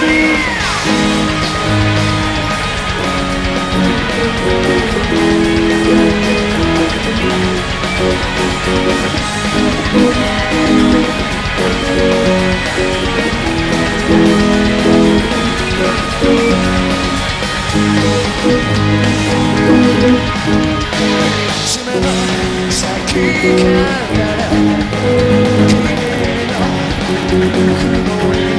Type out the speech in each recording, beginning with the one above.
Keep it on.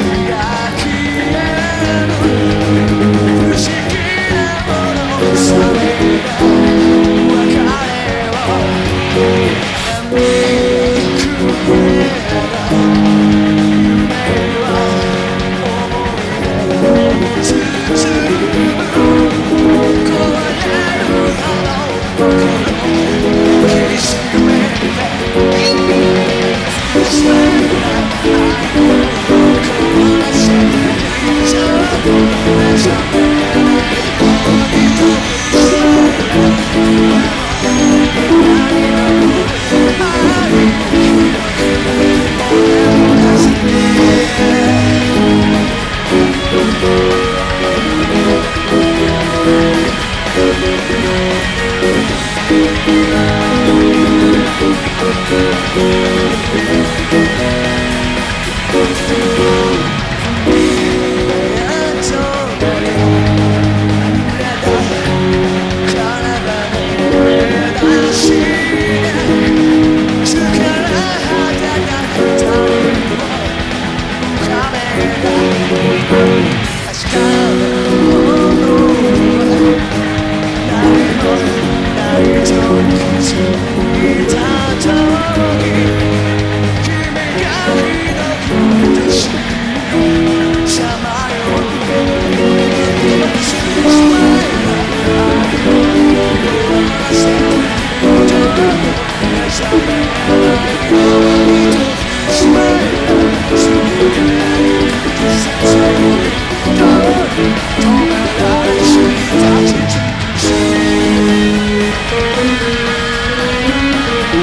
나를 넌 나를 전 이다 전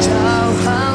讨好。